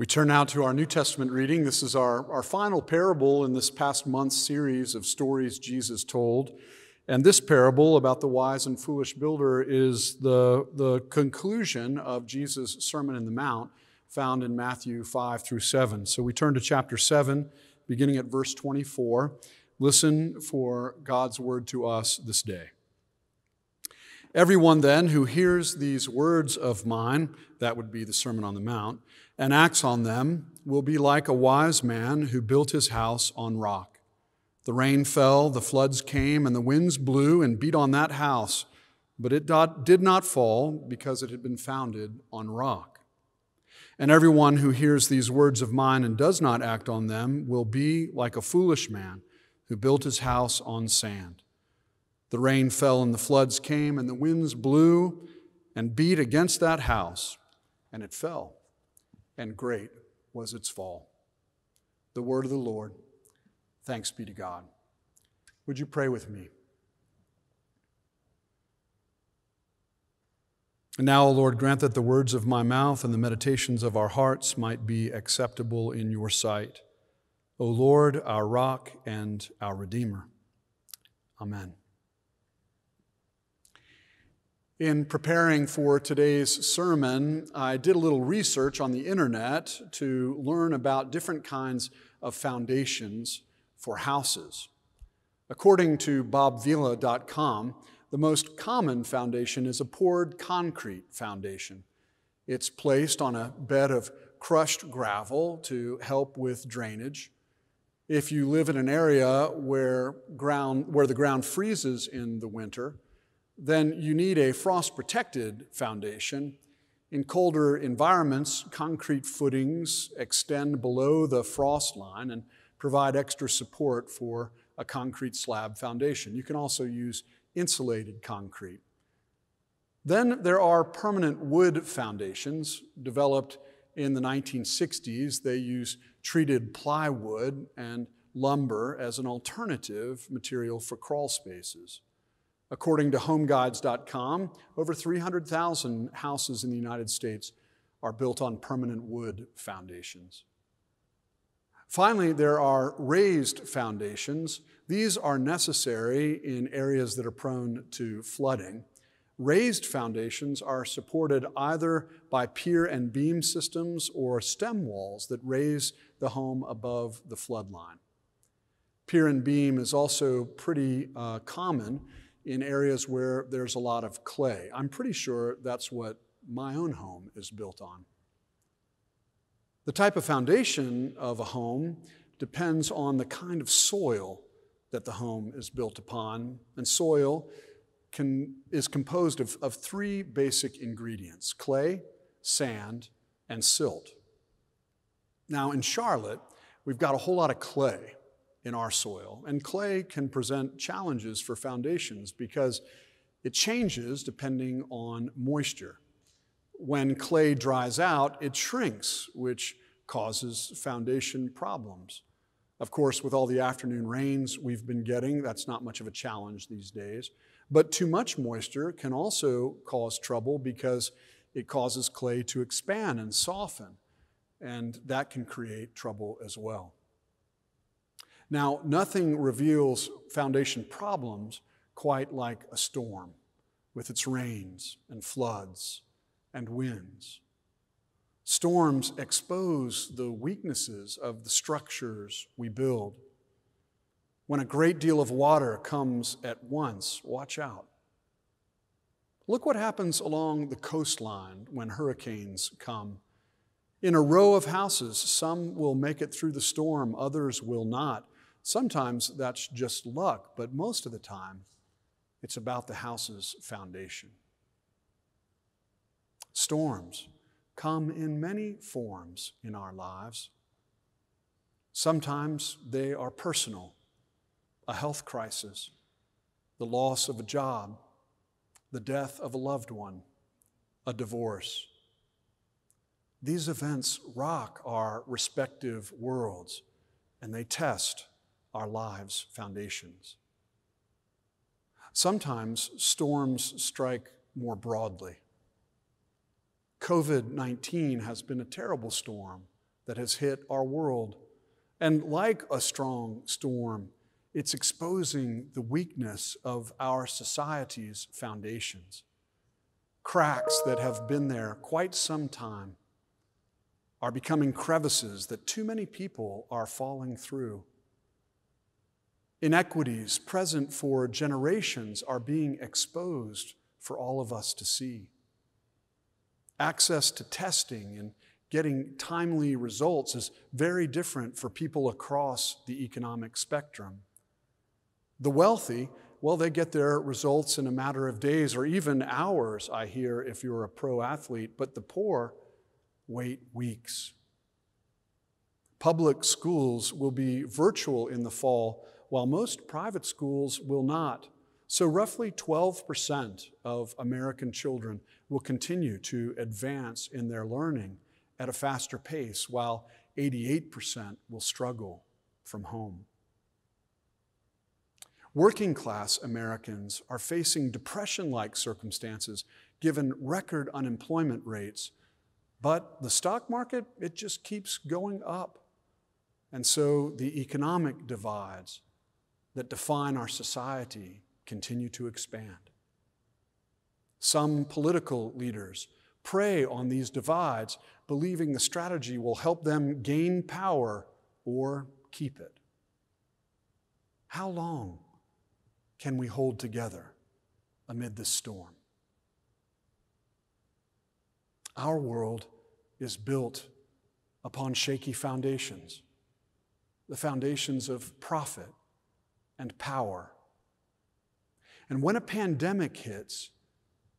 We turn now to our New Testament reading. This is our, our final parable in this past month's series of stories Jesus told. And this parable about the wise and foolish builder is the, the conclusion of Jesus' Sermon in the Mount found in Matthew 5 through 7. So we turn to chapter 7, beginning at verse 24. Listen for God's word to us this day. Everyone then who hears these words of mine, that would be the Sermon on the Mount, and acts on them will be like a wise man who built his house on rock. The rain fell, the floods came, and the winds blew and beat on that house, but it did not fall because it had been founded on rock. And everyone who hears these words of mine and does not act on them will be like a foolish man who built his house on sand. The rain fell and the floods came, and the winds blew and beat against that house, and it fell and great was its fall. The word of the Lord. Thanks be to God. Would you pray with me? And now, O Lord, grant that the words of my mouth and the meditations of our hearts might be acceptable in your sight. O Lord, our rock and our Redeemer. Amen. In preparing for today's sermon, I did a little research on the internet to learn about different kinds of foundations for houses. According to bobvila.com, the most common foundation is a poured concrete foundation. It's placed on a bed of crushed gravel to help with drainage. If you live in an area where, ground, where the ground freezes in the winter, then you need a frost protected foundation. In colder environments, concrete footings extend below the frost line and provide extra support for a concrete slab foundation. You can also use insulated concrete. Then there are permanent wood foundations developed in the 1960s. They use treated plywood and lumber as an alternative material for crawl spaces. According to homeguides.com, over 300,000 houses in the United States are built on permanent wood foundations. Finally, there are raised foundations. These are necessary in areas that are prone to flooding. Raised foundations are supported either by pier and beam systems or stem walls that raise the home above the flood line. Pier and beam is also pretty uh, common in areas where there's a lot of clay. I'm pretty sure that's what my own home is built on. The type of foundation of a home depends on the kind of soil that the home is built upon. And soil can, is composed of, of three basic ingredients clay, sand, and silt. Now, in Charlotte, we've got a whole lot of clay in our soil. And clay can present challenges for foundations because it changes depending on moisture. When clay dries out, it shrinks, which causes foundation problems. Of course, with all the afternoon rains we've been getting, that's not much of a challenge these days. But too much moisture can also cause trouble because it causes clay to expand and soften, and that can create trouble as well. Now, nothing reveals foundation problems quite like a storm with its rains and floods and winds. Storms expose the weaknesses of the structures we build. When a great deal of water comes at once, watch out. Look what happens along the coastline when hurricanes come. In a row of houses, some will make it through the storm, others will not. Sometimes that's just luck, but most of the time, it's about the house's foundation. Storms come in many forms in our lives. Sometimes they are personal a health crisis, the loss of a job, the death of a loved one, a divorce. These events rock our respective worlds and they test our lives' foundations. Sometimes storms strike more broadly. COVID 19 has been a terrible storm that has hit our world. And like a strong storm, it's exposing the weakness of our society's foundations. Cracks that have been there quite some time are becoming crevices that too many people are falling through. Inequities present for generations are being exposed for all of us to see. Access to testing and getting timely results is very different for people across the economic spectrum. The wealthy, well, they get their results in a matter of days or even hours, I hear, if you're a pro athlete, but the poor wait weeks. Public schools will be virtual in the fall, while most private schools will not. So, roughly 12% of American children will continue to advance in their learning at a faster pace, while 88% will struggle from home. Working class Americans are facing depression like circumstances given record unemployment rates, but the stock market, it just keeps going up. And so the economic divides that define our society continue to expand. Some political leaders prey on these divides, believing the strategy will help them gain power or keep it. How long can we hold together amid this storm? Our world is built upon shaky foundations, the foundations of profit and power. And when a pandemic hits,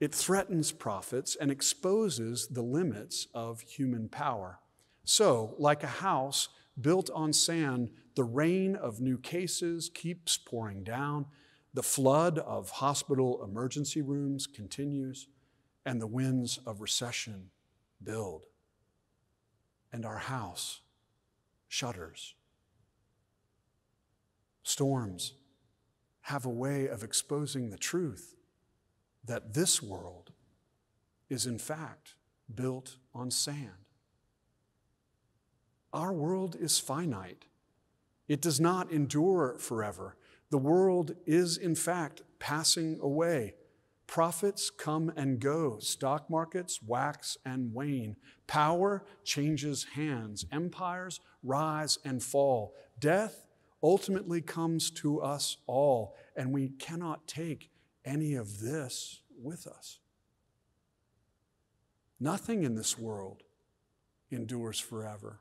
it threatens profits and exposes the limits of human power. So, like a house built on sand, the rain of new cases keeps pouring down the flood of hospital emergency rooms continues, and the winds of recession build. And our house shudders. Storms have a way of exposing the truth that this world is, in fact, built on sand. Our world is finite, it does not endure forever. The world is, in fact, passing away. Profits come and go. Stock markets wax and wane. Power changes hands. Empires rise and fall. Death ultimately comes to us all, and we cannot take any of this with us. Nothing in this world endures forever.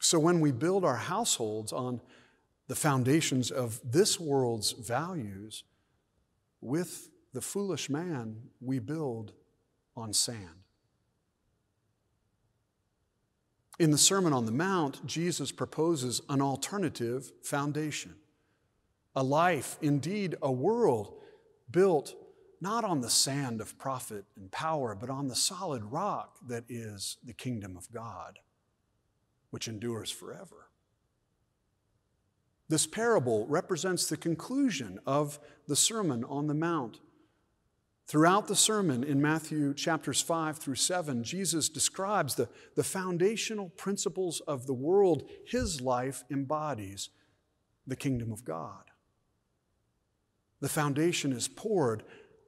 So when we build our households on the foundations of this world's values, with the foolish man, we build on sand. In the Sermon on the Mount, Jesus proposes an alternative foundation a life, indeed, a world built not on the sand of profit and power, but on the solid rock that is the kingdom of God, which endures forever. This parable represents the conclusion of the Sermon on the Mount. Throughout the sermon in Matthew chapters 5 through 7, Jesus describes the, the foundational principles of the world his life embodies the kingdom of God. The foundation is poured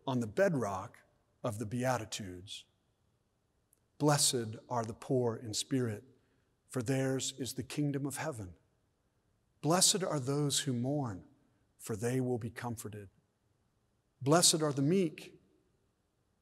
on the bedrock of the Beatitudes. Blessed are the poor in spirit, for theirs is the kingdom of heaven. Blessed are those who mourn, for they will be comforted. Blessed are the meek,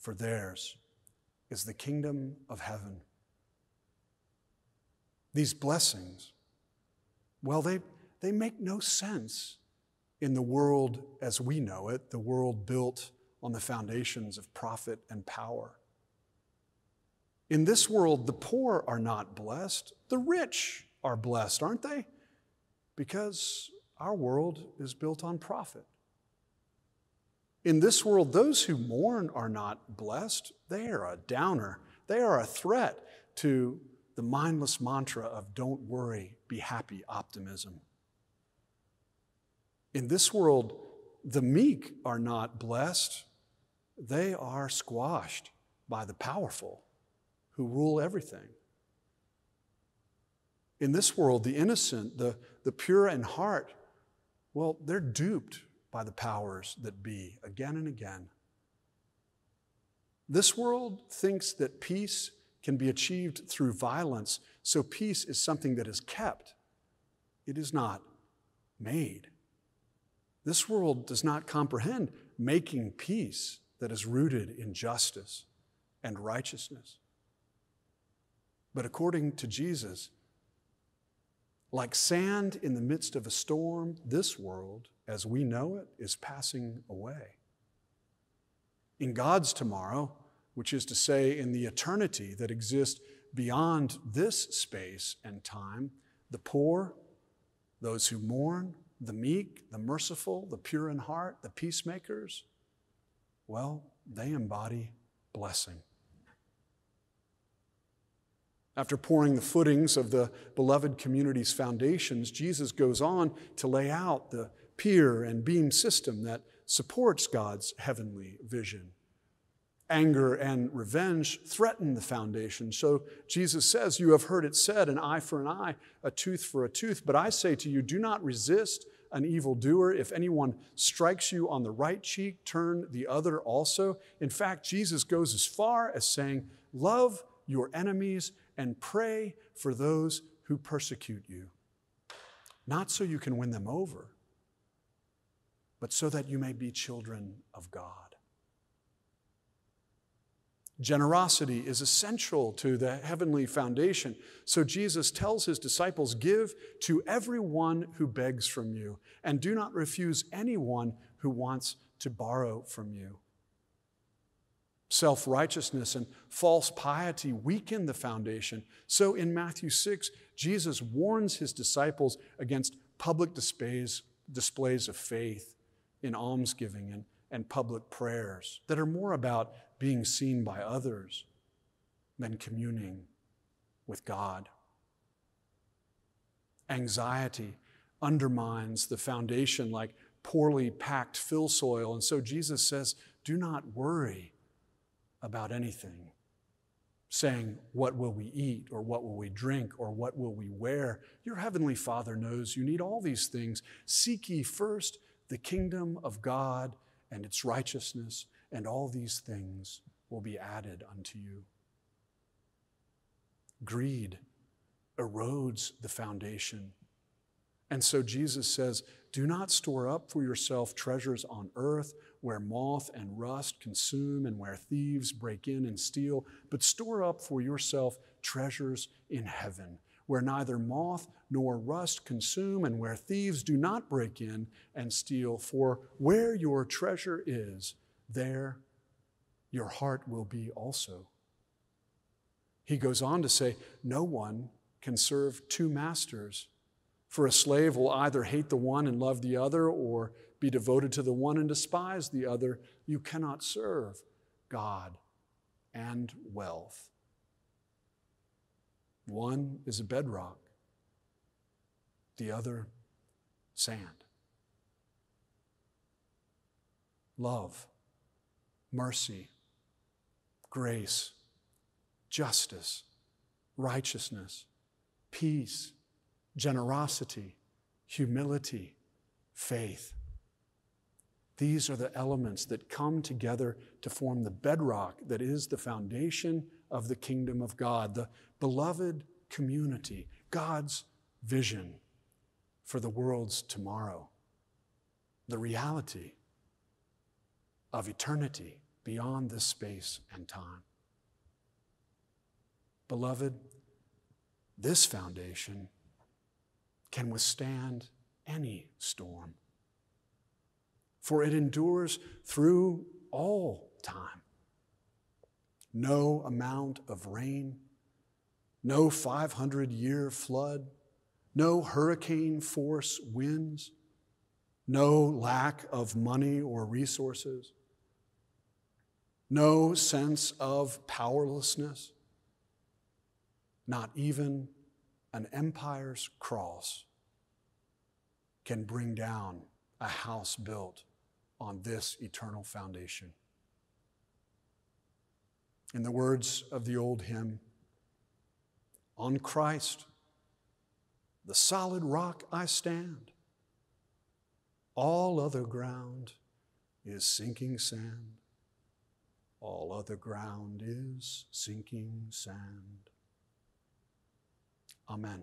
for theirs is the kingdom of heaven. These blessings, well, they, they make no sense in the world as we know it, the world built on the foundations of profit and power. In this world, the poor are not blessed, the rich are blessed, aren't they? Because our world is built on profit. In this world, those who mourn are not blessed, they are a downer. They are a threat to the mindless mantra of don't worry, be happy optimism. In this world, the meek are not blessed, they are squashed by the powerful who rule everything. In this world, the innocent, the, the pure in heart, well, they're duped by the powers that be again and again. This world thinks that peace can be achieved through violence, so peace is something that is kept, it is not made. This world does not comprehend making peace that is rooted in justice and righteousness. But according to Jesus, like sand in the midst of a storm, this world, as we know it, is passing away. In God's tomorrow, which is to say, in the eternity that exists beyond this space and time, the poor, those who mourn, the meek, the merciful, the pure in heart, the peacemakers, well, they embody blessing. After pouring the footings of the beloved community's foundations, Jesus goes on to lay out the pier and beam system that supports God's heavenly vision. Anger and revenge threaten the foundation. So Jesus says, You have heard it said, an eye for an eye, a tooth for a tooth. But I say to you, do not resist an evildoer. If anyone strikes you on the right cheek, turn the other also. In fact, Jesus goes as far as saying, Love your enemies and pray for those who persecute you. Not so you can win them over, but so that you may be children of God. Generosity is essential to the heavenly foundation. So Jesus tells his disciples Give to everyone who begs from you, and do not refuse anyone who wants to borrow from you. Self righteousness and false piety weaken the foundation. So in Matthew 6, Jesus warns his disciples against public displays, displays of faith in almsgiving and, and public prayers that are more about being seen by others than communing with God. Anxiety undermines the foundation like poorly packed fill soil. And so Jesus says, Do not worry about anything, saying, What will we eat, or what will we drink, or what will we wear? Your heavenly Father knows you need all these things. Seek ye first the kingdom of God and its righteousness, and all these things will be added unto you. Greed erodes the foundation. And so Jesus says, Do not store up for yourself treasures on earth where moth and rust consume and where thieves break in and steal, but store up for yourself treasures in heaven, where neither moth nor rust consume and where thieves do not break in and steal. For where your treasure is, there your heart will be also. He goes on to say, No one can serve two masters. For a slave will either hate the one and love the other, or be devoted to the one and despise the other. You cannot serve God and wealth. One is a bedrock, the other, sand. Love, mercy, grace, justice, righteousness, peace, generosity, humility, faith. These are the elements that come together to form the bedrock that is the foundation of the kingdom of God, the beloved community, God's vision for the world's tomorrow, the reality of eternity beyond this space and time. Beloved, this foundation can withstand any storm for it endures through all time. No amount of rain, no 500 year flood, no hurricane force winds, no lack of money or resources, no sense of powerlessness, not even an empire's cross can bring down a house built on this eternal foundation. In the words of the old hymn, on Christ, the solid rock I stand. All other ground is sinking sand. All other ground is sinking sand. Amen.